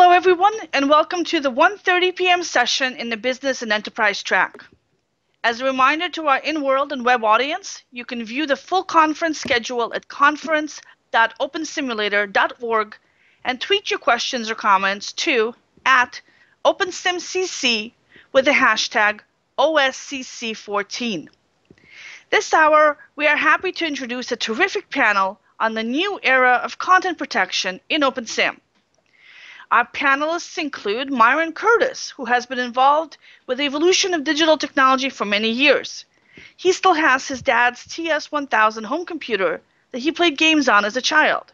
Hello, everyone, and welcome to the 1.30 p.m. session in the Business and Enterprise track. As a reminder to our in-world and web audience, you can view the full conference schedule at conference.opensimulator.org and tweet your questions or comments to at OpenSimCC with the hashtag OSCC14. This hour, we are happy to introduce a terrific panel on the new era of content protection in OpenSim. Our panelists include Myron Curtis, who has been involved with the evolution of digital technology for many years. He still has his dad's TS1000 home computer that he played games on as a child.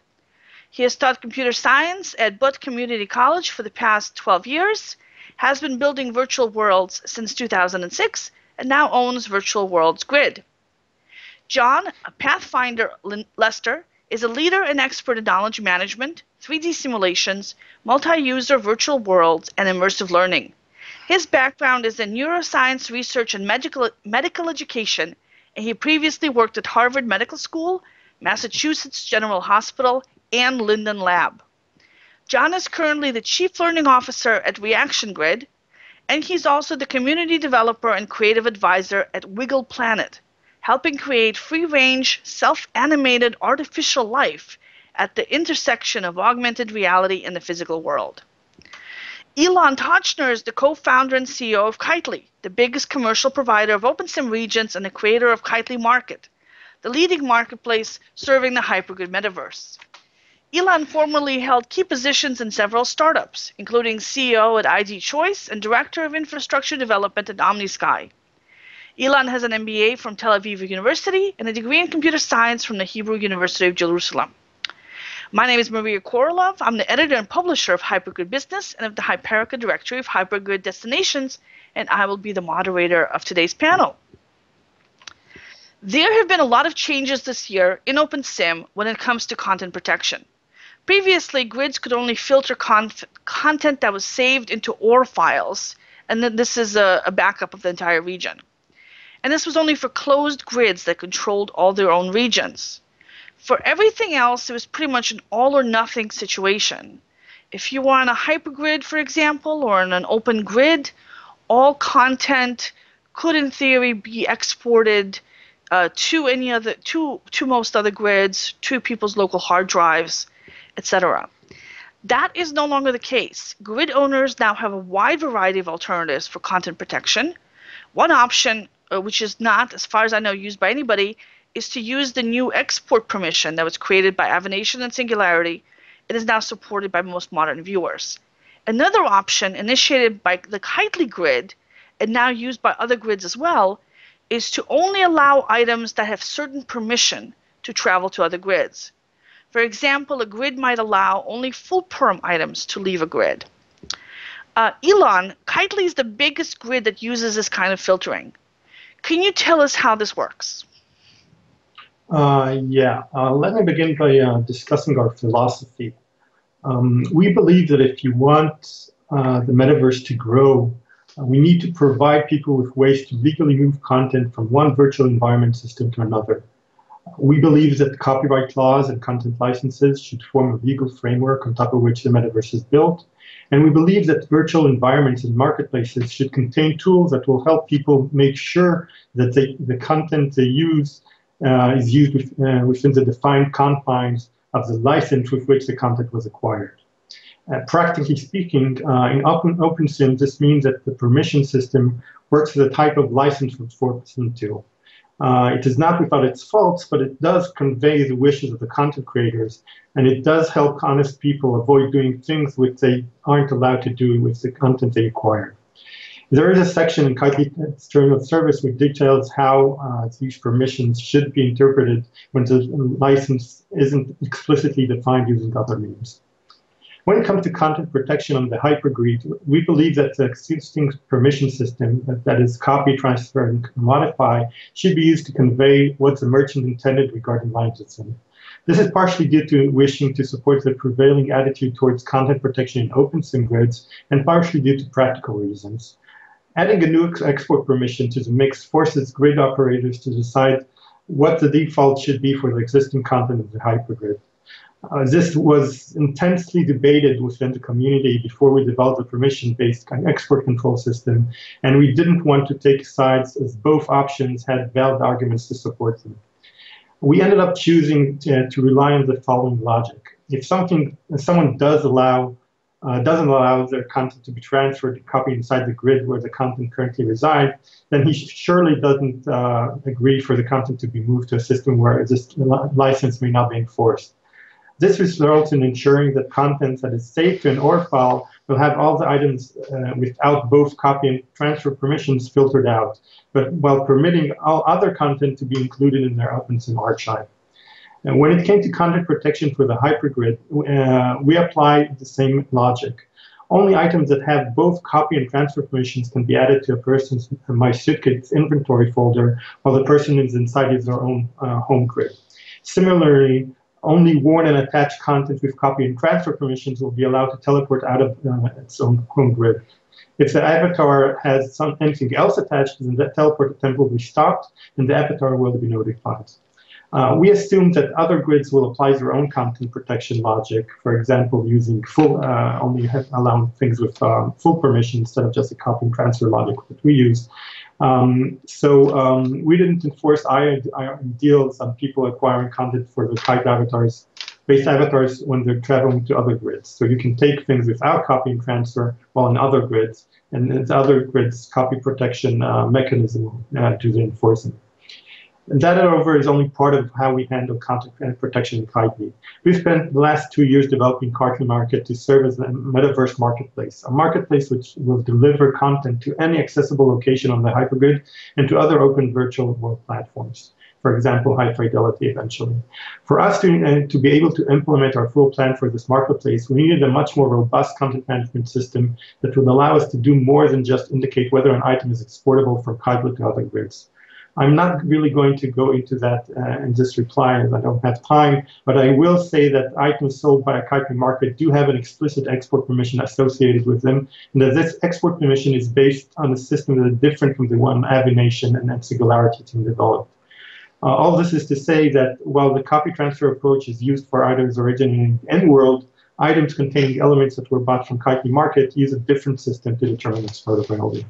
He has taught computer science at Butte Community College for the past 12 years, has been building virtual worlds since 2006, and now owns Virtual Worlds Grid. John a Pathfinder Lester is a leader and expert in knowledge management, 3D simulations, multi user virtual worlds, and immersive learning. His background is in neuroscience research and medical, medical education, and he previously worked at Harvard Medical School, Massachusetts General Hospital, and Linden Lab. John is currently the Chief Learning Officer at Reaction Grid, and he's also the community developer and creative advisor at Wiggle Planet, helping create free range, self animated artificial life at the intersection of augmented reality and the physical world. Ilan Tochner is the co-founder and CEO of Kitely, the biggest commercial provider of OpenSim regions and the creator of Kitely Market, the leading marketplace serving the hypergrid metaverse. Ilan formerly held key positions in several startups, including CEO at ID Choice and Director of Infrastructure Development at OmniSky. Ilan has an MBA from Tel Aviv University and a degree in computer science from the Hebrew University of Jerusalem. My name is Maria Korolov. I'm the editor and publisher of Hypergrid Business and of the Hyperica directory of Hypergrid Destinations, and I will be the moderator of today's panel. There have been a lot of changes this year in OpenSim when it comes to content protection. Previously, grids could only filter content that was saved into OAR files, and then this is a, a backup of the entire region. And this was only for closed grids that controlled all their own regions. For everything else, it was pretty much an all or nothing situation. If you were on a hypergrid, for example, or on an open grid, all content could, in theory, be exported uh, to any other to to most other grids, to people's local hard drives, etc. That is no longer the case. Grid owners now have a wide variety of alternatives for content protection. One option, uh, which is not, as far as I know, used by anybody, is to use the new export permission that was created by Avination and Singularity. It is now supported by most modern viewers. Another option, initiated by the Kitely grid and now used by other grids as well, is to only allow items that have certain permission to travel to other grids. For example, a grid might allow only full perm items to leave a grid. Uh, Ilan, Kitely is the biggest grid that uses this kind of filtering. Can you tell us how this works? Uh, yeah, uh, let me begin by uh, discussing our philosophy. Um, we believe that if you want uh, the metaverse to grow, uh, we need to provide people with ways to legally move content from one virtual environment system to another. We believe that copyright laws and content licenses should form a legal framework on top of which the metaverse is built. And we believe that virtual environments and marketplaces should contain tools that will help people make sure that they, the content they use uh, is used with, uh, within the defined confines of the license with which the content was acquired. Uh, practically speaking, uh, in Open, OpenSim, this means that the permission system works as a type of license enforcement tool. Uh, it is not without its faults, but it does convey the wishes of the content creators, and it does help honest people avoid doing things which they aren't allowed to do with the content they acquire. There is a section in Kitely's term of service which details how uh, these permissions should be interpreted when the license isn't explicitly defined using other means. When it comes to content protection on the hypergrid, we believe that the existing permission system, that, that is copy, transfer, and modify, should be used to convey what the merchant intended regarding licensing. This is partially due to wishing to support the prevailing attitude towards content protection in open sim grids, and partially due to practical reasons. Adding a new export permission to the mix forces grid operators to decide what the default should be for the existing content of the hypergrid. Uh, this was intensely debated within the community before we developed a permission-based kind of export control system, and we didn't want to take sides as both options had valid arguments to support them. We ended up choosing to, to rely on the following logic. If something, if someone does allow uh, doesn't allow their content to be transferred to copy inside the grid where the content currently resides, then he surely doesn't uh, agree for the content to be moved to a system where this license may not be enforced. This results in ensuring that content that is saved to an OAR file will have all the items uh, without both copy and transfer permissions filtered out, but while permitting all other content to be included in their OpenSIM archive. And when it came to content protection for the hypergrid, uh, we applied the same logic. Only items that have both copy and transfer permissions can be added to a person's MySuitCase inventory folder while the person is inside his or own uh, home grid. Similarly, only worn and attached content with copy and transfer permissions will be allowed to teleport out of uh, its own home grid. If the avatar has some, anything else attached, then the teleport attempt will be stopped and the avatar will be notified. Uh, we assume that other grids will apply their own content protection logic, for example, using full, uh, only allowing things with um, full permission instead of just a copy and transfer logic that we use. Um, so um, we didn't enforce deals on people acquiring content for the type avatars, based avatars when they're traveling to other grids. So you can take things without copy and transfer while in other grids, and the other grids copy protection uh, mechanism uh, do the enforcement. And that, however, is only part of how we handle content protection in Kitely. We've spent the last two years developing Kitely Market to serve as a metaverse marketplace, a marketplace which will deliver content to any accessible location on the hypergrid and to other open virtual world platforms. For example, high fidelity eventually. For us to, uh, to be able to implement our full plan for this marketplace, we needed a much more robust content management system that would allow us to do more than just indicate whether an item is exportable from Kitely to other grids. I'm not really going to go into that uh, in this reply as I don't have time, but I will say that items sold by a Kitely market do have an explicit export permission associated with them, and that this export permission is based on a system that is different from the one Avination and Singularity team developed. Uh, all this is to say that while the copy transfer approach is used for items originating in the in-world, items containing elements that were bought from Kitely market use a different system to determine its photobiology.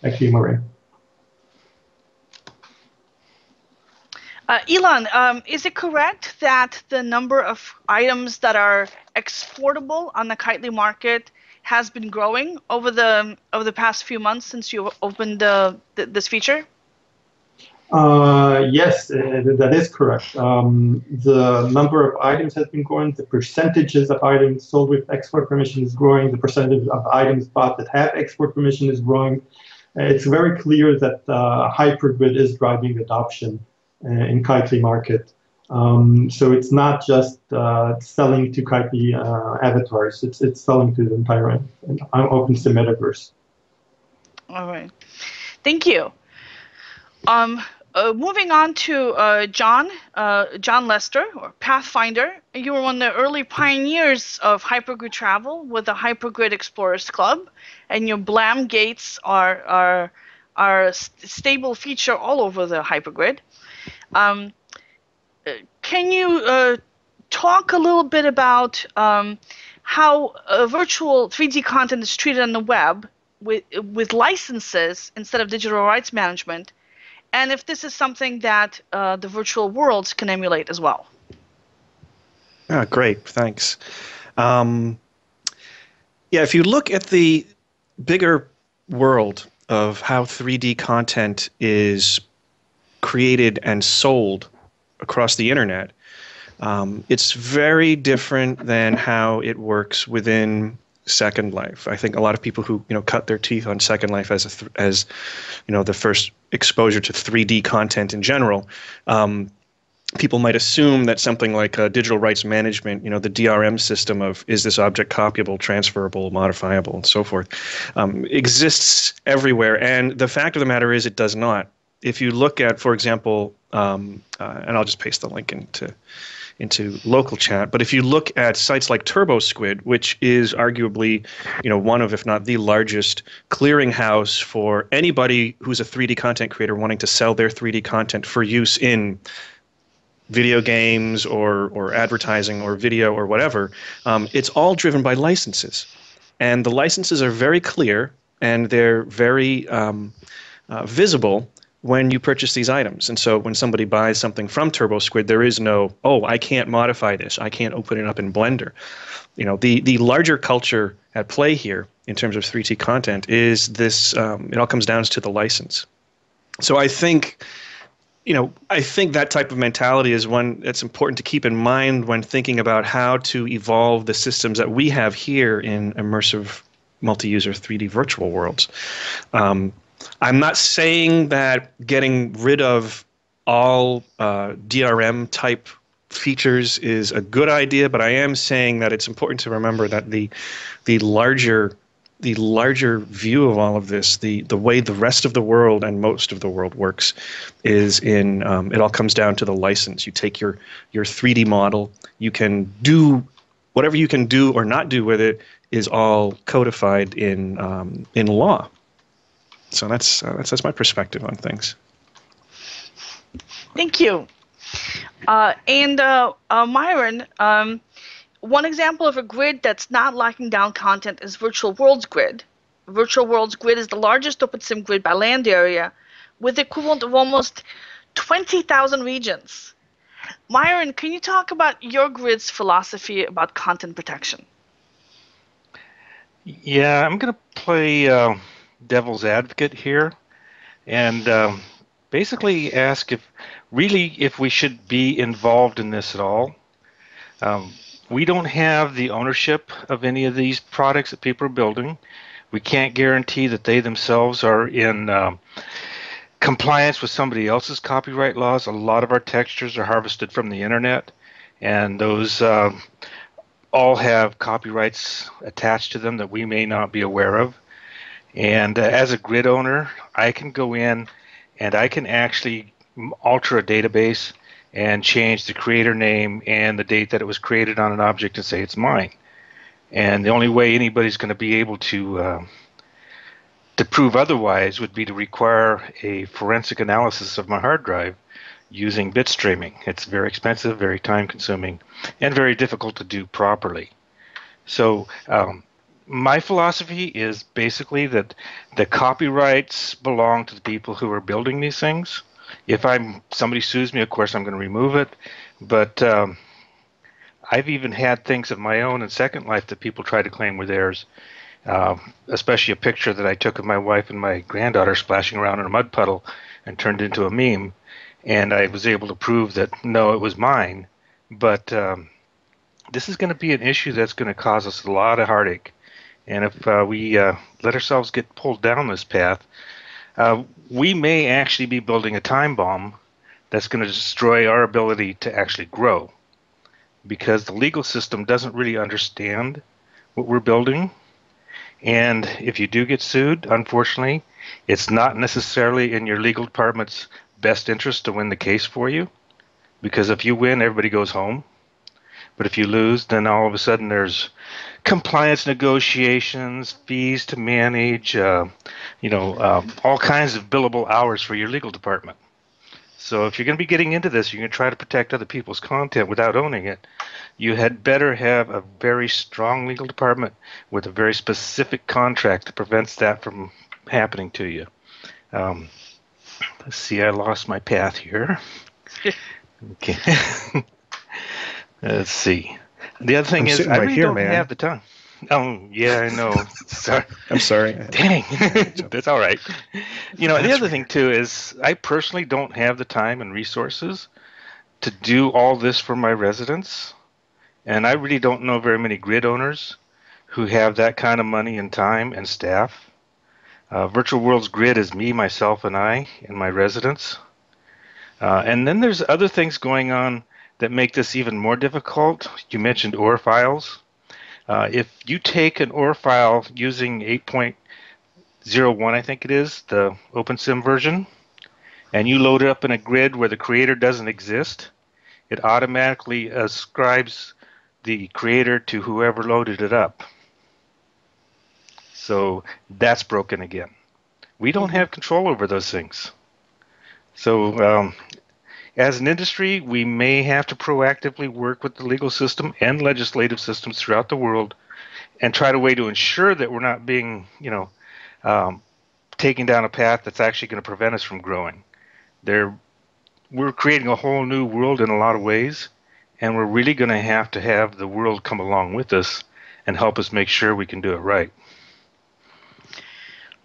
Thank you, Maria. Uh, Ilan, um, is it correct that the number of items that are exportable on the Kitely market has been growing over the over the past few months since you opened the, the, this feature? Uh, yes, uh, that is correct. Um, the number of items has been growing. The percentages of items sold with export permission is growing. The percentage of items bought that have export permission is growing. It's very clear that uh, hypergrid is driving adoption uh, in Kitely market. Um, so it's not just uh, selling to Kitely uh, avatars, it's, it's selling to the entire OpenSIM metaverse. All right. Thank you. Um, uh, moving on to uh, John, uh, John Lester, or Pathfinder. You were one of the early pioneers of hypergrid travel with the Hypergrid Explorers Club, and your BLAM gates are are are a stable feature all over the hypergrid. Um, uh, can you uh, talk a little bit about um, how virtual 3D content is treated on the web with, with licenses instead of digital rights management, and if this is something that uh, the virtual worlds can emulate as well? Ah, great, thanks. Um, yeah, if you look at the bigger world of how 3D content is created and sold across the internet. Um, it's very different than how it works within Second Life. I think a lot of people who you know cut their teeth on Second Life as th- as you know the first exposure to 3D content in general. Um, people might assume that something like uh, digital rights management, you know, the DRM system of is this object copyable, transferable, modifiable, and so forth, um, exists everywhere. And the fact of the matter is, it does not if you look at, for example, um, uh, and I'll just paste the link into into local chat. But if you look at sites like TurboSquid, which is arguably, you know, one of, if not the largest clearinghouse for anybody who's a 3D content creator wanting to sell their 3D content for use in video games or or advertising or video or whatever, um, it's all driven by licenses, and the licenses are very clear and they're very um, uh, visible when you purchase these items. And so when somebody buys something from TurboSquid, there is no, oh, I can't modify this. I can't open it up in Blender. You know, the, the larger culture at play here in terms of 3D content is this, um, it all comes down to the license. So I think, you know, I think that type of mentality is one that's important to keep in mind when thinking about how to evolve the systems that we have here in immersive multi-user 3D virtual worlds. Um, I'm not saying that getting rid of all uh, DRM type features is a good idea, but I am saying that it's important to remember that the the larger the larger view of all of this, the the way the rest of the world and most of the world works, is in um, it all comes down to the license. You take your your 3D model, you can do whatever you can do or not do with it is all codified in um, in law. So that's uh, that's that's my perspective on things. Thank you. Uh, and uh, uh, Myron, um, one example of a grid that's not locking down content is Virtual Worlds Grid. Virtual Worlds Grid is the largest OpenSim grid by land area, with the equivalent of almost 20,000 regions. Myron, can you talk about your grid's philosophy about content protection? Yeah, I'm going to play uh, devil's advocate here and um, basically ask if really if we should be involved in this at all. Um, we don't have the ownership of any of these products that people are building. We can't guarantee that they themselves are in um, compliance with somebody else's copyright laws. A lot of our textures are harvested from the internet, and those uh, all have copyrights attached to them that we may not be aware of. And uh, as a grid owner, I can go in and I can actually alter a database and change the creator name and the date that it was created on an object and say it's mine. And the only way anybody's going to be able to uh, to prove otherwise would be to require a forensic analysis of my hard drive using bit streaming. It's very expensive, very time consuming, and very difficult to do properly. So, um, my philosophy is basically that the copyrights belong to the people who are building these things. If I'm somebody sues me, of course I'm going to remove it. But um, I've even had things of my own in Second Life that people try to claim were theirs. Uh, especially a picture that I took of my wife and my granddaughter splashing around in a mud puddle and turned into a meme. And I was able to prove that no, it was mine. But um, this is going to be an issue that's going to cause us a lot of heartache. And if uh, we uh, let ourselves get pulled down this path, uh, we may actually be building a time bomb that's going to destroy our ability to actually grow because the legal system doesn't really understand what we're building. And if you do get sued, unfortunately, it's not necessarily in your legal department's best interest to win the case for you because if you win, everybody goes home. But if you lose, then all of a sudden there's compliance negotiations, fees to manage, uh, you know, uh, all kinds of billable hours for your legal department. So if you're going to be getting into this, you're going to try to protect other people's content without owning it. You had better have a very strong legal department with a very specific contract that prevents that from happening to you. Um, let's see, I lost my path here. okay. let's see. The other thing I'm is, I right really here, don't man. have the time. Oh, yeah, I know. Sorry. I'm sorry. Dang, that's all right. You know, the other thing too is I personally don't have the time and resources to do all this for my residents, and I really don't know very many grid owners who have that kind of money and time and staff. Uh, Virtual Worlds Grid is me, myself, and I, and my residents. Uh, and then there's other things going on that make this even more difficult. You mentioned OAR files. Uh, if you take an OAR file using 8.01, I think it is, the OpenSim version, and you load it up in a grid where the creator doesn't exist, it automatically ascribes the creator to whoever loaded it up. So that's broken again. We don't have control over those things. So um, as an industry, we may have to proactively work with the legal system and legislative systems throughout the world and try to way to ensure that we're not being, you know, um, taking down a path that's actually going to prevent us from growing. There, we're creating a whole new world in a lot of ways, and we're really going to have to have the world come along with us and help us make sure we can do it right.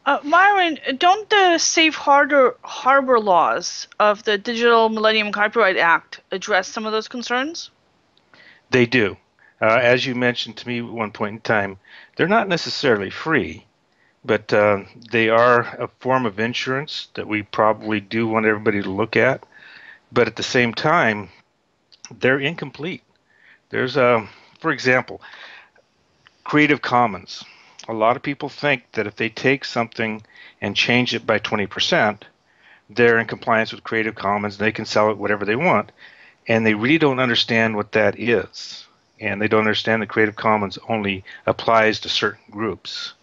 Uh, Myron, don't the safe harbor, harbor laws of the Digital Millennium Copyright Act address some of those concerns? They do. Uh, as you mentioned to me at one point in time, they're not necessarily free, but uh, they are a form of insurance that we probably do want everybody to look at. But at the same time, they're incomplete. There's a, for example, Creative Commons. A lot of people think that if they take something and change it by 20%, they're in compliance with Creative Commons. They can sell it whatever they want. And they really don't understand what that is. And they don't understand that Creative Commons only applies to certain groups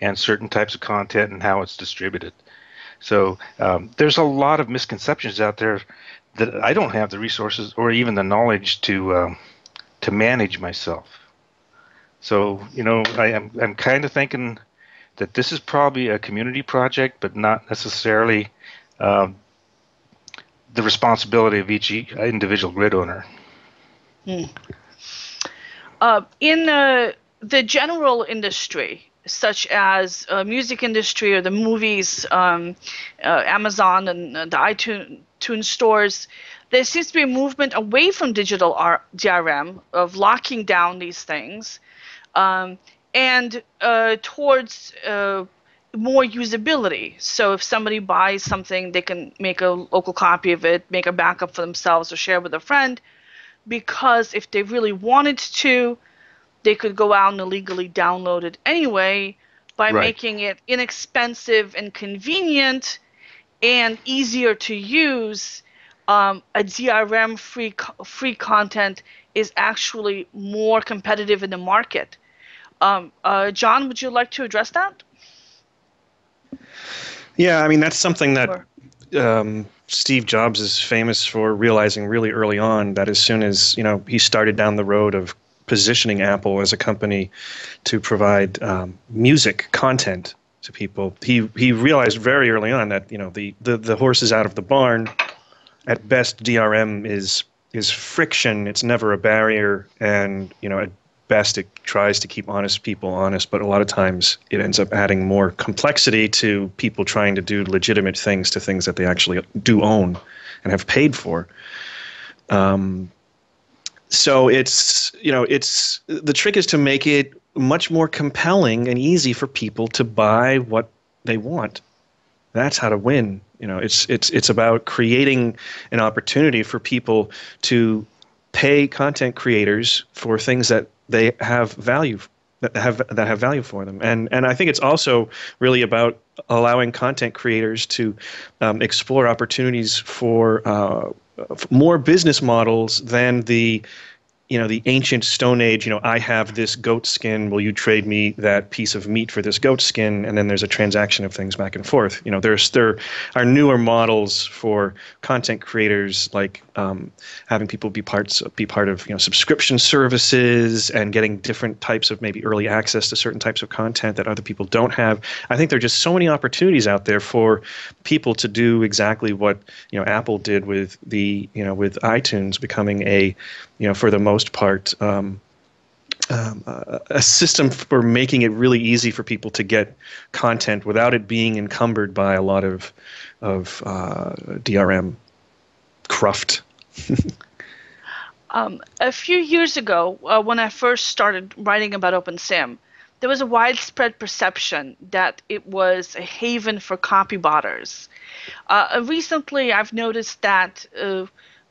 and certain types of content and how it's distributed. So um, there's a lot of misconceptions out there that I don't have the resources or even the knowledge to um, to manage myself. So you know, I am I'm kind of thinking that this is probably a community project, but not necessarily um, the responsibility of each individual grid owner. Hmm. Uh, in the the general industry, such as uh, music industry or the movies, um, uh, Amazon and the iTunes stores, there seems to be a movement away from digital R- DRM of locking down these things, um, and uh, towards uh, more usability. So if somebody buys something, they can make a local copy of it, make a backup for themselves, or share with a friend. Because if they really wanted to, they could go out and illegally download it anyway by right. making it inexpensive and convenient and easier to use. Um, a DRM free free content is actually more competitive in the market. Um, uh, John, would you like to address that? Yeah, I mean that's something that um, Steve Jobs is famous for realizing really early on. That as soon as you know he started down the road of positioning Apple as a company to provide um, music content to people. He he realized very early on that you know the, the the horse is out of the barn. At best, DRM is is friction. It's never a barrier, and you know best it tries to keep honest people honest. But a lot of times it ends up adding more complexity to people trying to do legitimate things to things that they actually do own and have paid for. Um, so it's you know it's the trick is to make it much more compelling and easy for people to buy what they want that's how to win you know it's it's it's about creating an opportunity for people to pay content creators for things that they have value that have that have value for them. And and I think it's also really about allowing content creators to um, explore opportunities for uh, more business models than the you know the ancient stone age you know i have this goat skin will you trade me that piece of meat for this goat skin? And then there's a transaction of things back and forth. You know there's there are newer models for content creators like um, having people be parts be part of you know subscription services and getting different types of maybe early access to certain types of content that other people don't have. I think there are just so many opportunities out there for people to do exactly what you know apple did with the you know with itunes becoming a you know for the most most part, um, um, a system for making it really easy for people to get content without it being encumbered by a lot of of uh, DRM cruft. um, a few years ago, uh, when I first started writing about OpenSim, there was a widespread perception that it was a haven for copybotters. Uh, recently, I've noticed that uh,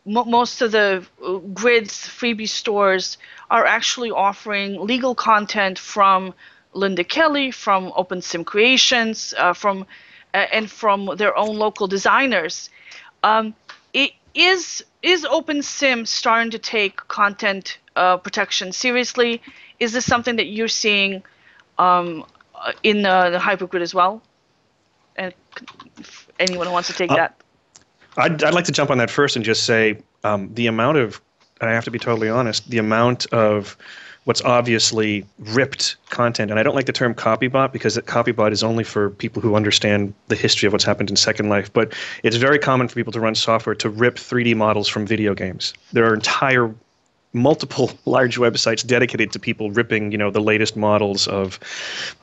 most of the uh, grids freebie stores are actually offering legal content from Linda Kellie, from OpenSim Creations, uh, from uh, and from their own local designers. Um, it is is OpenSim starting to take content uh, protection seriously? Is this something that you're seeing um, in the hypergrid as well? And if anyone wants to take uh, that. I'd, I'd like to jump on that first and just say um, the amount of, and I have to be totally honest, the amount of what's obviously ripped content, and I don't like the term copybot because copybot is only for people who understand the history of what's happened in Second Life, but it's very common for people to run software to rip 3D models from video games. There are entire multiple large websites dedicated to people ripping, you know, the latest models of,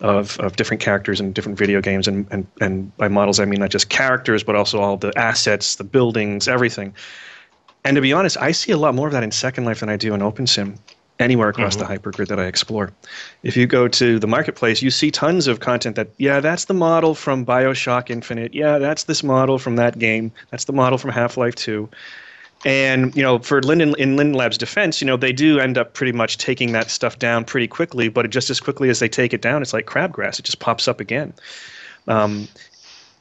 of, of different characters in different video games, and, and, and by models I mean not just characters, but also all the assets, the buildings, everything. And to be honest, I see a lot more of that in Second Life than I do in OpenSim anywhere across mm-hmm. the hypergrid that I explore. If you go to the marketplace, you see tons of content that, yeah, that's the model from Bioshock Infinite. Yeah, that's this model from that game. That's the model from Half Life 2. And you know, for Linden in Linden Labs' defense, you know, they do end up pretty much taking that stuff down pretty quickly. But just as quickly as they take it down, it's like crabgrass; it just pops up again. Um,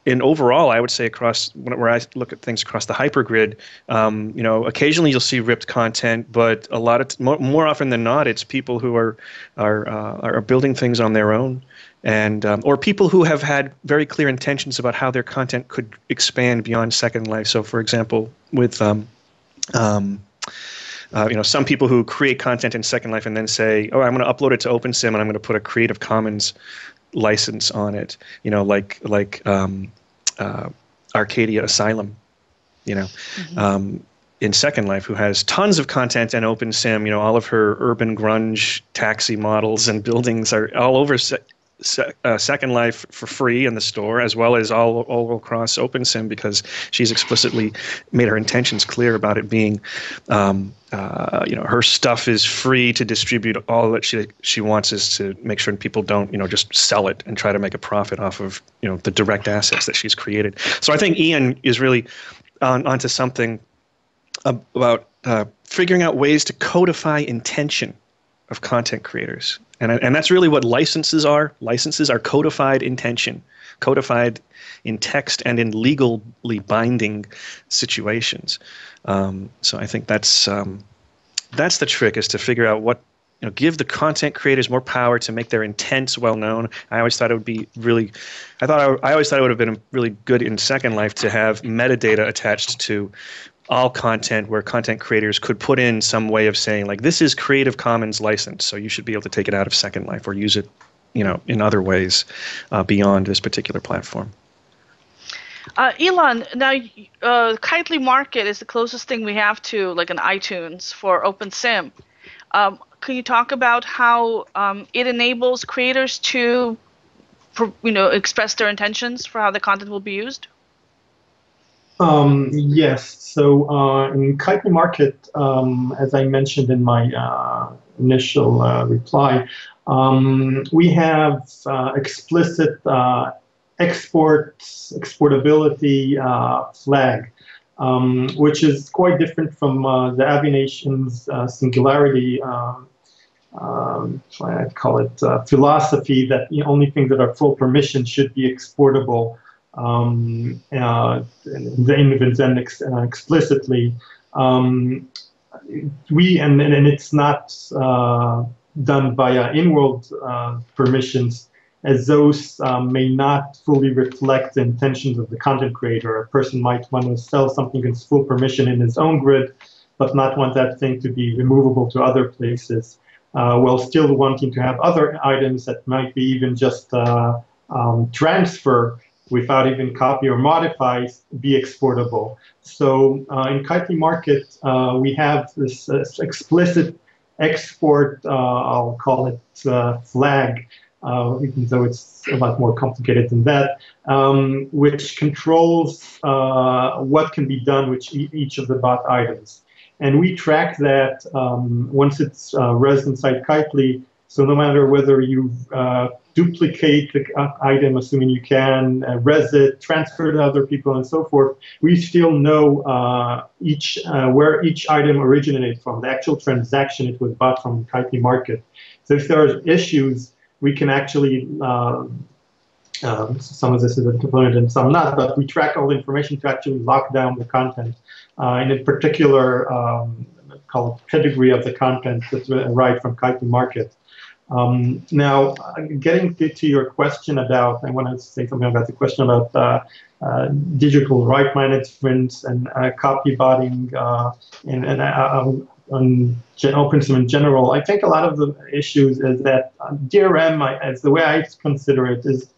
and overall, I would say across where I look at things across the hypergrid, um, you know, occasionally you'll see ripped content, but a lot of t- more, more, often than not, it's people who are are uh, are building things on their own, and um, or people who have had very clear intentions about how their content could expand beyond Second Life. So, for example, with um, um, uh, you know, some people who create content in Second Life and then say, "Oh, I'm going to upload it to OpenSim and I'm going to put a Creative Commons license on it." You know, like like um, uh, Arcadia Asylum. You know, mm-hmm. um, in Second Life, who has tons of content in OpenSim. You know, all of her urban grunge taxi models and buildings are all over Se- uh, Second Life for free in the store, as well as all all across OpenSim, because she's explicitly made her intentions clear about it being, um, uh, you know, her stuff is free to distribute. All that she she wants is to make sure people don't, you know, just sell it and try to make a profit off of, you know, the direct assets that she's created. So I think Ilan is really on onto something about uh, figuring out ways to codify intention of content creators. And, and that's really what licenses are. Licenses are codified intention, codified in text and in legally binding situations. Um, so I think that's um, that's the trick is to figure out what you know, give the content creators more power to make their intents well known. I always thought it would be really, I thought I, I always thought it would have been really good in Second Life to have metadata attached to all content where content creators could put in some way of saying like this is creative commons license so you should be able to take it out of second life or use it you know in other ways uh, beyond this particular platform uh, Ilan, now uh, Market is the closest thing we have to like an iTunes for OpenSim. Um, can you talk about how um, it enables creators to, you know, express their intentions for how the content will be used? Um, yes. So uh, in Kitely Market, um, as I mentioned in my uh, initial uh, reply, um, we have uh, explicit uh, export exportability uh, flag, um, which is quite different from the Avination's singularity. Um, um, I call it philosophy that the only things that are full permission should be exportable um, uh, the Invenzen ex- uh, explicitly. Um, we and, and it's not uh, done via in-world uh, permissions, as those um, may not fully reflect the intentions of the content creator. A person might want to sell something in full permission in his own grid, but not want that thing to be removable to other places, uh, while still wanting to have other items that might be even just uh, um, transfer without even copy or modify be exportable. So uh, in Kitely Market, uh, we have this explicit export, uh, I'll call it uh, flag, uh, even though it's a lot more complicated than that, um, which controls what can be done with each of the bot items. And we track that um, once it's res inside Kitely. So no matter whether you duplicate the item, assuming you can, uh, res it, transfer to other people, and so forth, we still know uh, each uh, where each item originated from, the actual transaction it was bought from Kitely Market. So if there are issues, we can actually, um, um, some of this is a component and some not, but we track all the information to actually lock down the content. Uh, and in particular, um, called pedigree of the content that's arrived from Kitely Market. Um, now, getting to, to, your question about, I want to say something about the question about uh, uh, digital right management and uh, uh, and, and um, on OpenSIM in general. I think a lot of the issues is that DRM, as the way I consider it, is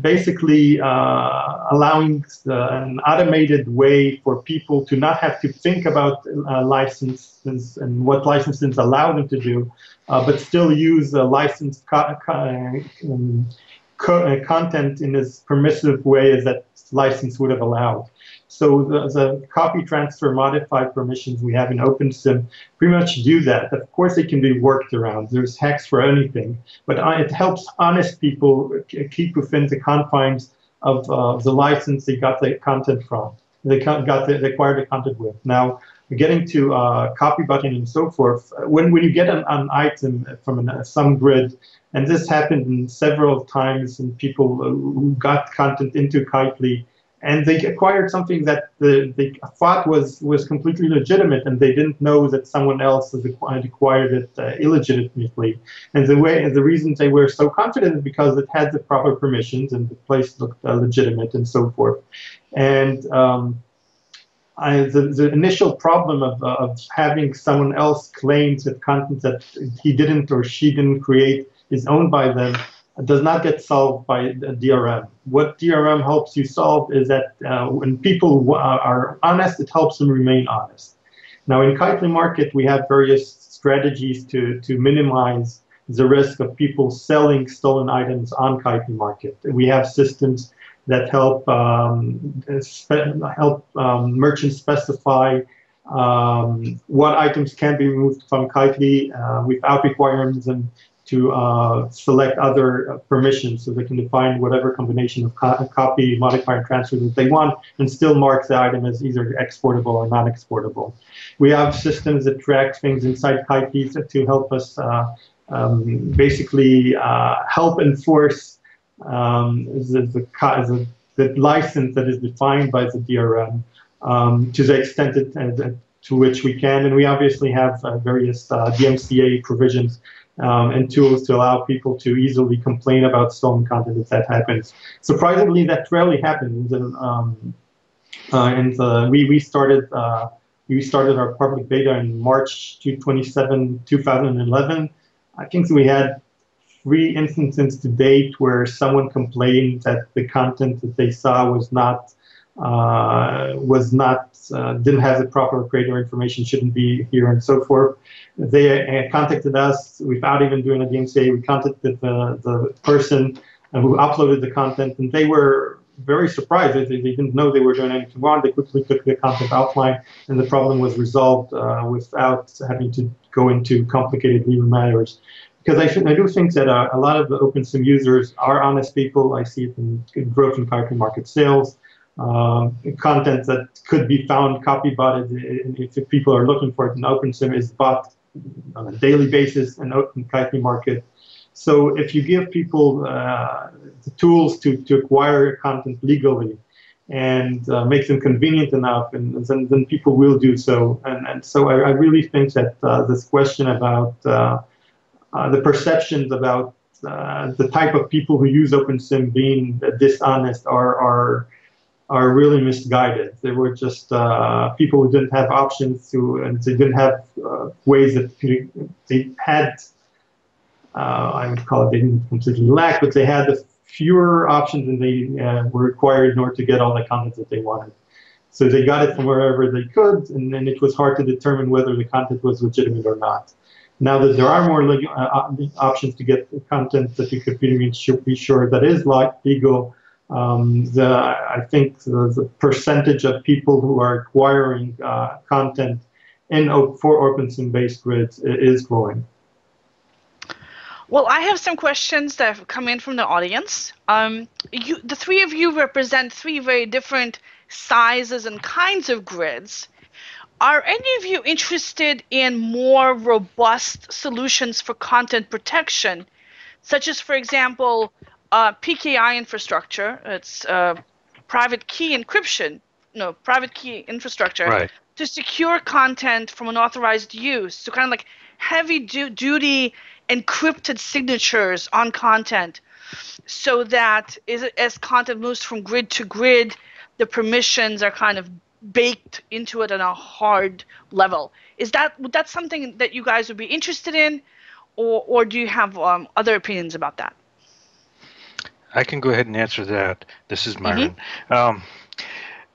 basically uh, allowing the, an automated way for people to not have to think about uh, licenses and what licenses allow them to do, uh, but still use a licensed co um, co uh, content in as permissive way as that license would have allowed. So the, the, copy transfer modified permissions we have in OpenSIM pretty much do that. Of course, it can be worked around. There's hacks for anything, but it helps honest people keep within the confines of uh, the license they got the content from. They got the, they acquired the content with. Now, getting to uh, copy button and so forth, when, when you get an, an item from an, some grid, and this happened several times, and people who got content into Kitely and they acquired something that the, they thought was was completely legitimate, and they didn't know that someone else had acquired it uh, illegitimately. And the way, the reason they were so confident is because it had the proper permissions and the place looked uh, legitimate and so forth. And um, I, the, the initial problem of, uh, of having someone else claim that content that he didn't or she didn't create is owned by them does not get solved by DRM. What DRM helps you solve is that uh, when people are honest, it helps them remain honest. Now, in Kitely Market, we have various strategies to, to minimize the risk of people selling stolen items on Kitely Market. We have systems that help um, help um, merchants specify um, what items can be removed from Kitely uh, without requirements and to uh, select other uh, permissions so they can define whatever combination of co copy, modify, and transfer that they want and still mark the item as either exportable or non-exportable. We have systems that track things inside Kitely to help us uh, um, basically uh, help enforce um, the, the, the, license that is defined by the DRM um, to the extent that, uh, to which we can. And we obviously have uh, various DMCA provisions um, and tools to allow people to easily complain about stolen content if that happens. Surprisingly, that rarely happens. And, um, uh, and uh, we, we started uh, we started our public beta in March 27, 2011. I think we had three instances to date where someone complained that the content that they saw was not was not uh, didn't have the proper creator information, shouldn't be here, and so forth. They uh, contacted us without even doing a DMCA. We contacted the, the person who uploaded the content, and they were very surprised. They, they didn't know they were doing anything wrong. They quickly took the content offline, and the problem was resolved uh, without having to go into complicated legal matters because I, I do think that uh, a lot of the OpenSIM users are honest people. I see it in, growth in Kitely market sales uh, content that could be found copy botted if people are looking for it in OpenSIM is bought on a daily basis in Open Kitely Market. So if you give people uh, the tools to, to acquire content legally and uh, make them convenient enough, and then, then people will do so. And, and so I, I really think that uh, this question about uh, uh, the perceptions about the type of people who use OpenSIM being dishonest are, are are really misguided. They were just uh, people who didn't have options to, and they didn't have uh, ways that they had. Uh, I would call it they didn't completely lack, but they had the fewer options than they uh, were required in order to get all the content that they wanted. So they got it from wherever they could, and then it was hard to determine whether the content was legitimate or not. Now that there are more uh, options to get content that you could be sure that is like legal, um, the, I think the, the, percentage of people who are acquiring uh, content in for OpenSIM-based grids is growing. Well, I have some questions that have come in from the audience. Um, you, the three of you represent three very different sizes and kinds of grids. Are any of you interested in more robust solutions for content protection, such as, for example, uh, PKI infrastructure. It's uh, private key encryption, no, private key infrastructure right. to secure content from unauthorized use. So kind of like heavy du- duty encrypted signatures on content so that as content moves from grid to grid, the permissions are kind of baked into it on a hard level. Is that would that something that you guys would be interested in, or or do you have um, other opinions about that? I can go ahead and answer that. This is Myron. Mm-hmm. Um,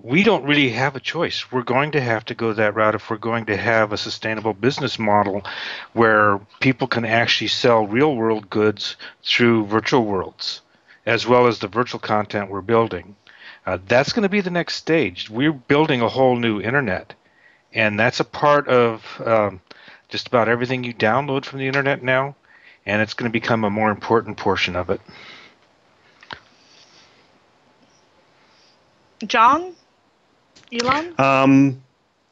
we don't really have a choice. We're going to have to go that route if we're going to have a sustainable business model where people can actually sell real world goods through virtual worlds, as well as the virtual content we're building. Uh, that's going to be the next stage. We're building a whole new internet, and that's a part of um, just about everything you download from the internet now, and it's going to become a more important portion of it. John? Ilan? Um,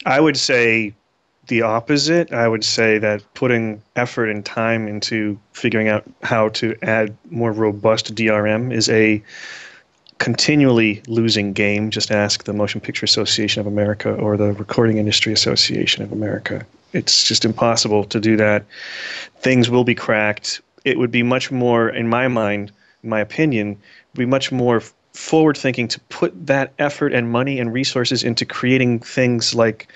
I would say the opposite. I would say that putting effort and time into figuring out how to add more robust DRM is a continually losing game. Just ask the Motion Picture Association of America or the Recording Industry Association of America. It's just impossible to do that. Things will be cracked. It would be much more, in my mind, in my opinion, be much more forward thinking to put that effort and money and resources into creating things like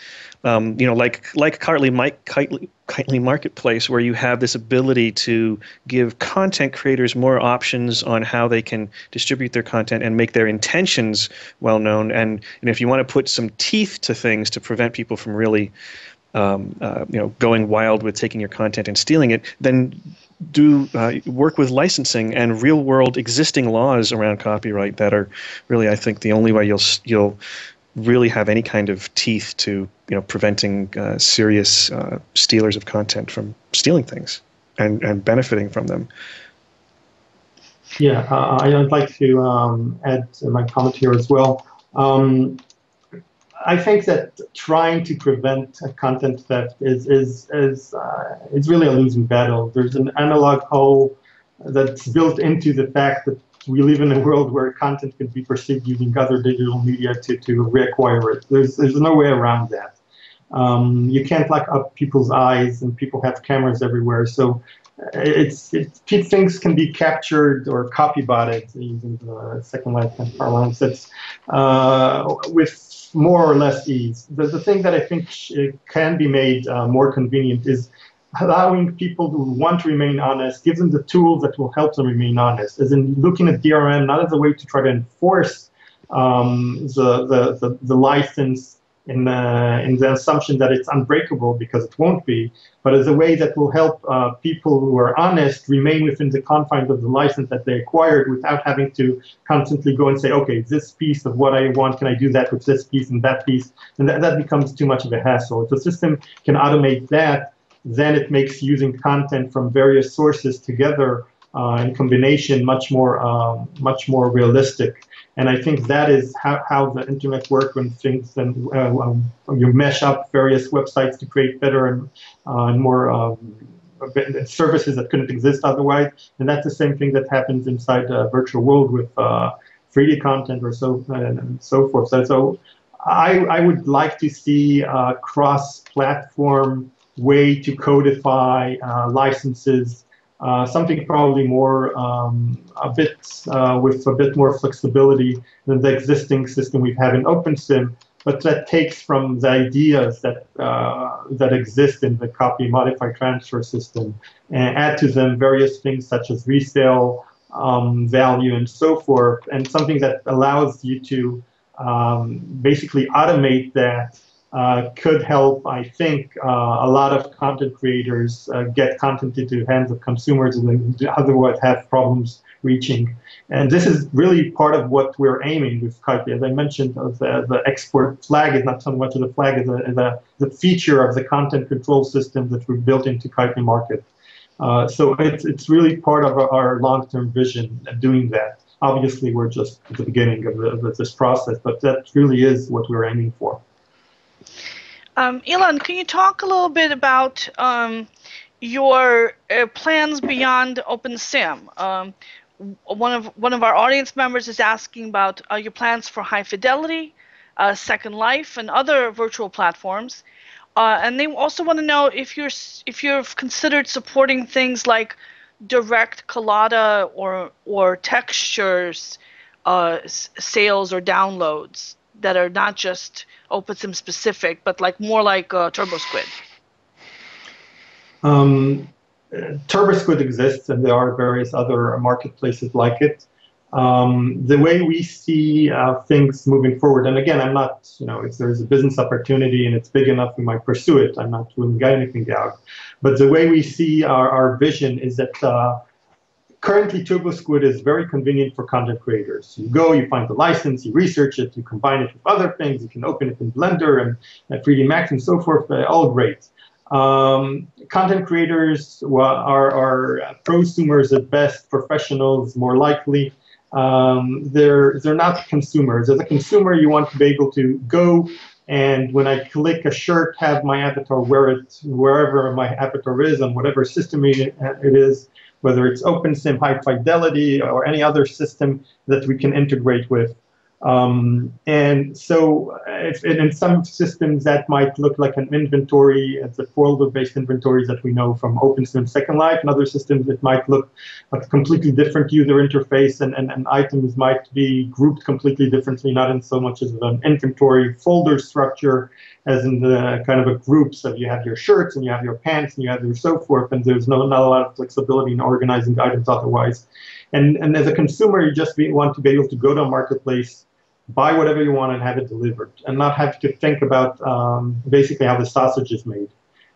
um, you know like like Kartli Mike Kitely, Kitely Marketplace where you have this ability to give content creators more options on how they can distribute their content and make their intentions well known. And, and if you want to put some teeth to things to prevent people from really um, uh, you know going wild with taking your content and stealing it then do uh, work with licensing and real world existing laws around copyright that are really, I think, the only way you'll you'll really have any kind of teeth to you know preventing uh, serious uh, stealers of content from stealing things and and benefiting from them. Yeah, uh, I'd like to um, add my comment here as well. Um, I think that trying to prevent content theft is is is uh, really a losing battle. There's an analog hole that's built into the fact that we live in a world where content can be perceived using other digital media to to reacquire it. There's there's no way around that. Um, you can't lock up people's eyes, and people have cameras everywhere. So it's, it's things can be captured or copybotted using the Second Life parlance. It's uh, with more or less ease. The, the thing that I think can be made uh, more convenient is allowing people who want to remain honest, give them the tools that will help them remain honest, as in looking at DRM not as a way to try to enforce um, the, the, the, the license in, uh, in the assumption that it's unbreakable because it won't be, but as a way that will help uh, people who are honest remain within the confines of the license that they acquired without having to constantly go and say, okay, this piece of what I want, can I do that with this piece and that piece? And that, becomes too much of a hassle. If the system can automate that, then it makes using content from various sources together in combination much more, um, much more realistic. And I think that is how, how the internet works when things and uh, um, you mesh up various websites to create better and, uh, and more um, services that couldn't exist otherwise. And that's the same thing that happens inside the virtual world with uh, 3D content or so and so forth. So, so I, I would like to see a cross-platform way to codify uh, licenses uh, something probably more um, a bit uh, with a bit more flexibility than the existing system we have in OpenSim, but that takes from the ideas that uh, that exist in the copy modify transfer system and add to them various things such as resale um, value and so forth, and something that allows you to um, basically automate that uh, could help, I think, uh, a lot of content creators uh, get content into the hands of consumers and otherwise have problems reaching. And this is really part of what we're aiming with Kitely. As I mentioned, the, the export flag is not so much of the flag as, a, the feature of the content control system that we built into Kitely Market. Uh, so it's, it's really part of our, our long-term vision doing that. Obviously, we're just at the beginning of, the, of this process, but that really is what we're aiming for. Um, Ilan, can you talk a little bit about um, your uh, plans beyond OpenSim? Um, one of one of our audience members is asking about uh, your plans for high fidelity, uh, Second Life, and other virtual platforms. Uh, and they also want to know if you're if you've considered supporting things like direct collada or or textures uh, sales or downloads that are not just OpenSim specific, but like more like uh, TurboSquid. Um, TurboSquid exists, and there are various other marketplaces like it. Um, the way we see uh, things moving forward, and again, I'm not, you know, if there's a business opportunity and it's big enough, we might pursue it. I'm not ruling anything out. But the way we see our, our vision is that uh, currently TurboSquid is very convenient for content creators. You go, you find the license, you research it, you combine it with other things, you can open it in Blender and, and 3D Max and so forth, uh, all great. Um, content creators are, are prosumers at best, professionals more likely. Um, they're, they're not consumers. As a consumer, you want to be able to go and when I click a shirt, have my avatar wear it wherever my avatar is on whatever system it is, whether it's OpenSim, High Fidelity, or any other system that we can integrate with. Um, and so if, in some systems that might look like an inventory, it's a folder-based inventories that we know from OpenSim Second Life. In other systems, it might look like a completely different user interface and, and, and items might be grouped completely differently, not in so much as an inventory folder structure as in the kind of a group. So you have your shirts and you have your pants and you have your so forth, and there's no, not a lot of flexibility in organizing items otherwise. And, and as a consumer, you just want to be able to go to a marketplace buy whatever you want and have it delivered, and not have to think about um, basically how the sausage is made.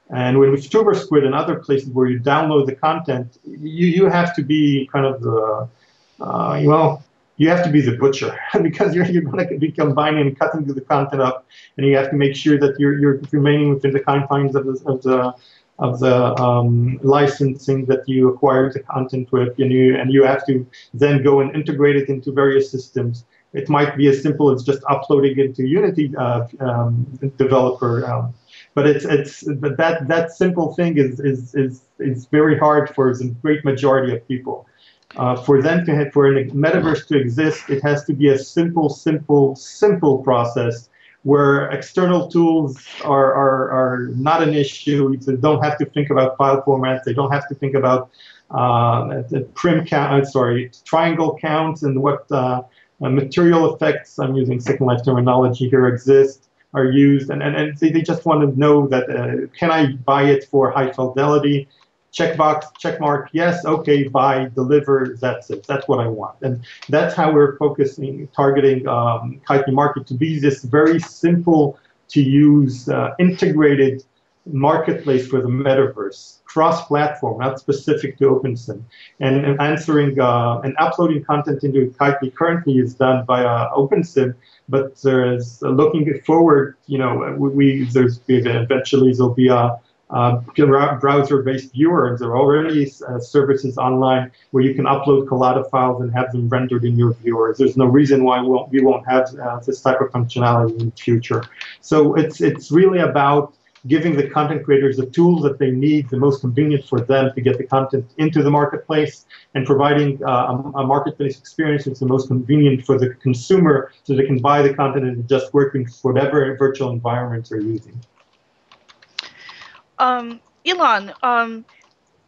And when with Squid and other places where you download the content, you, you have to be kind of the, uh, well, you have to be the butcher because you're, you're going to be combining and cutting the content up, and you have to make sure that you're, you're remaining within the confines of the, of the, of the um, licensing that you acquired the content with, and you, and you have to then go and integrate it into various systems it might be as simple as just uploading into Unity uh, um, developer. Um, but it's it's but that that simple thing is is is is very hard for the great majority of people. Uh, for them to have, for a metaverse to exist, it has to be a simple, simple, simple process where external tools are, are, are not an issue. They don't have to think about file formats. They don't have to think about uh, the prim count, sorry, triangle counts and what uh, uh, material effects, I'm using Second Life terminology here, exist, are used, and, and, and they they just want to know that, uh, can I buy it for high fidelity? Checkbox, checkmark, yes, okay, buy, deliver, that's it. That's what I want. And that's how we're focusing, targeting um, Market to be this very simple to use, uh, integrated marketplace for the metaverse cross-platform, not specific to OpenSim. And, and answering uh, and uploading content into Kitely currently is done by uh, OpenSim, but there's uh, looking forward, you know, we, we there's eventually there'll be a, a browser-based viewer, and there are already uh, services online where you can upload Collada files and have them rendered in your viewers. There's no reason why we won't, we won't have uh, this type of functionality in the future. So it's it's really about giving the content creators the tools that they need, the most convenient for them to get the content into the marketplace, and providing uh, a, a marketplace experience that's the most convenient for the consumer so they can buy the content and just work in whatever virtual environments they're using. Um, Ilan, um,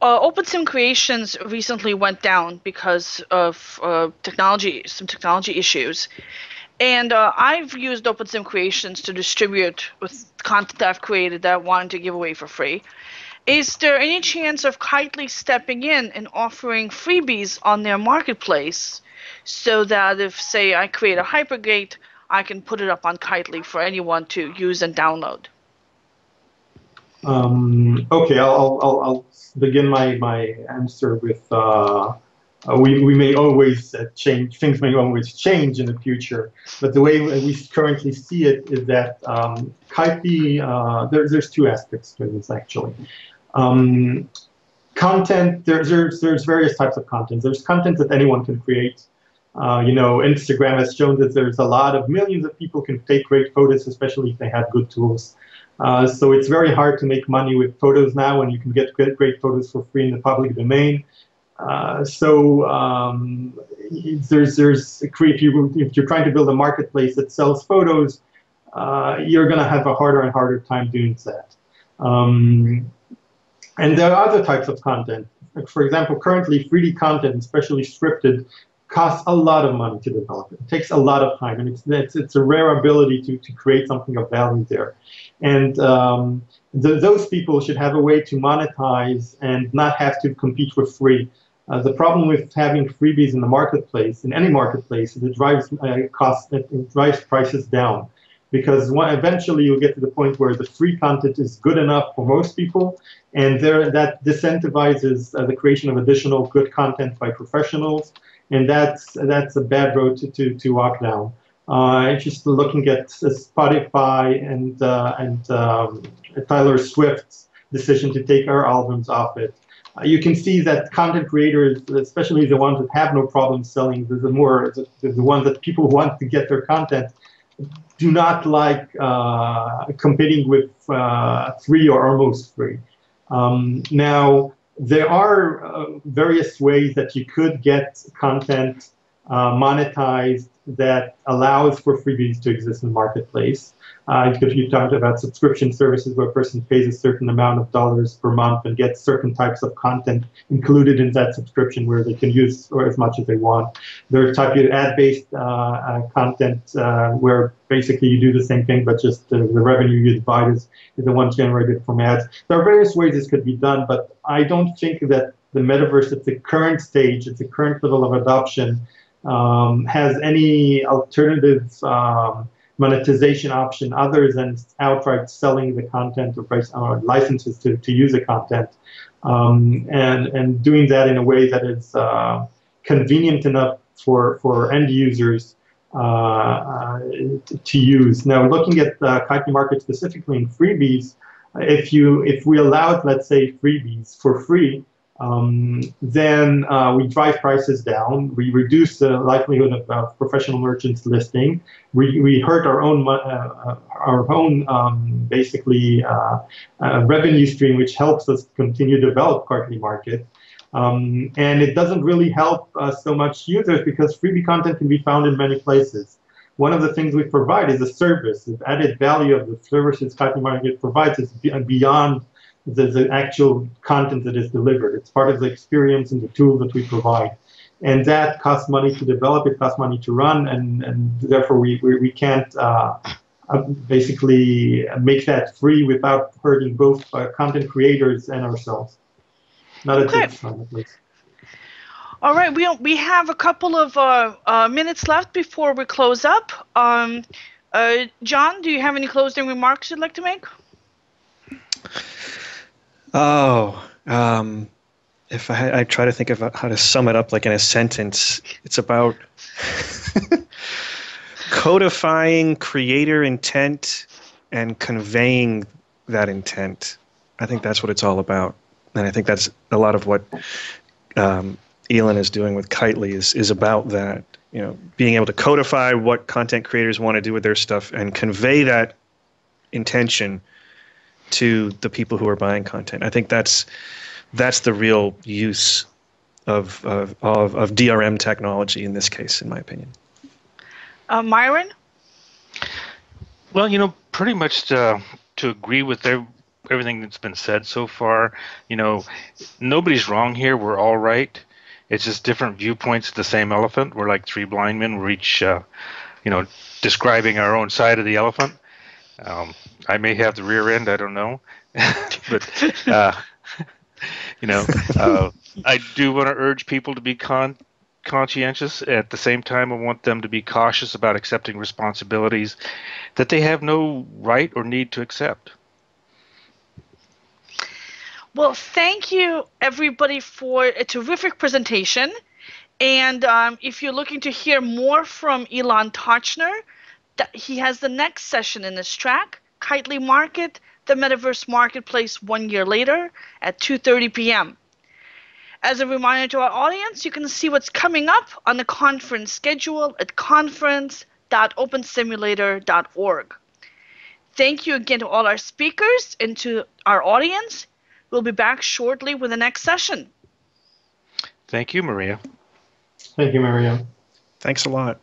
uh, OpenSim creations recently went down because of uh, technology, some technology issues. And uh, I've used OpenSim creations to distribute with content I've created that I wanted to give away for free. Is there any chance of Kitely stepping in and offering freebies on their marketplace so that if, say, I create a hypergate, I can put it up on Kitely for anyone to use and download? Um, okay, I'll, I'll, I'll, begin my, my answer with uh, uh, we, we may always uh, change, things may always change in the future, but the way we currently see it is that um, Kitely, uh, there, there's two aspects to this actually. Um, content, there's, there's, there's various types of content. There's content that anyone can create. Uh, you know, Instagram has shown that there's a lot of millions of people can take great photos, especially if they have good tools. Uh, so it's very hard to make money with photos now when you can get great, great photos for free in the public domain. Uh, so um, there's there's if you if you're trying to build a marketplace that sells photos, uh, you're going to have a harder and harder time doing that. Um, and there are other types of content. Like for example, currently 3D content, especially scripted, costs a lot of money to develop. It takes a lot of time, and it's it's, it's a rare ability to, to create something of value there. And um, the, those people should have a way to monetize and not have to compete for free. Uh, the problem with having freebies in the marketplace, in any marketplace, is it drives uh, costs, it drives prices down because eventually you'll get to the point where the free content is good enough for most people, and there that disincentivizes uh, the creation of additional good content by professionals, and that's that's a bad road to to, to walk down. Uh, just looking at Spotify and uh, and um, Taylor Swift's decision to take our albums off it. Uh, you can see that content creators, especially the ones that have no problem selling, the, more the, the ones that people want to get their content, do not like uh, competing with uh, free or almost free. Um, now, there are uh, various ways that you could get content uh, monetized that allows for freebies to exist in the marketplace. Uh, if you talked about subscription services where a person pays a certain amount of dollars per month and gets certain types of content included in that subscription where they can use or as much as they want. There's type of ad-based uh, uh, content uh, where basically you do the same thing, but just the, the revenue you divide is, is the one generated from ads. There are various ways this could be done, but I don't think that the metaverse at the current stage, at the current level of adoption, um, has any alternative um, monetization option other than outright selling the content or, price, or licenses to, to use the content, um, and and doing that in a way that is uh, convenient enough for for end users uh, uh, to use. Now, looking at the Kitely market specifically in freebies, if you if we allowed, let's say, freebies for free um, then uh, we drive prices down. We reduce the likelihood of uh, professional merchants listing. We, we hurt our own uh, uh our own um, basically uh, uh, revenue stream, which helps us continue to develop Kitely Market. Um, and it doesn't really help so much users because freebie content can be found in many places. One of the things we provide is a service. The added value of the services Kitely Market provides is beyond the, the actual content that is delivered. It's part of the experience and the tool that we provide. And that costs money to develop, it costs money to run, and, and therefore we, we, we can't uh, uh basically make that free without hurting both uh, content creators and ourselves. Not at this time, at least. All right, we we have a couple of uh, uh, minutes left before we close up. Um, uh, John, do you have any closing remarks you'd like to make? Oh, um, if I, I try to think of how to sum it up like in a sentence, it's about codifying creator intent and conveying that intent. I think that's what it's all about, and I think that's a lot of what um, Ilan is doing with Kitely is is about that. You know, being able to codify what content creators want to do with their stuff and convey that intention to the people who are buying content. I think that's that's the real use of of, of, of DRM technology in this case, in my opinion. Uh, Myron. Well, you know, pretty much to, to agree with everything that's been said so far. You know, nobody's wrong here. We're all right. It's just different viewpoints of the same elephant. We're like three blind men. We're each, uh, you know, describing our own side of the elephant. Um, I may have the rear end. I don't know, but uh, you know, uh, I do want to urge people to be con- conscientious. At the same time, I want them to be cautious about accepting responsibilities that they have no right or need to accept. Well, thank you everybody for a terrific presentation. And um, if you're looking to hear more from Ilan Tochner, he has the next session in this track, Kitely Market, the Metaverse Marketplace one year later at 2.30 p.m. As a reminder to our audience, you can see what's coming up on the conference schedule at conference.opensimulator.org. Thank you again to all our speakers and to our audience. We'll be back shortly with the next session. Thank you, Maria. Thank you, Maria. Thanks a lot.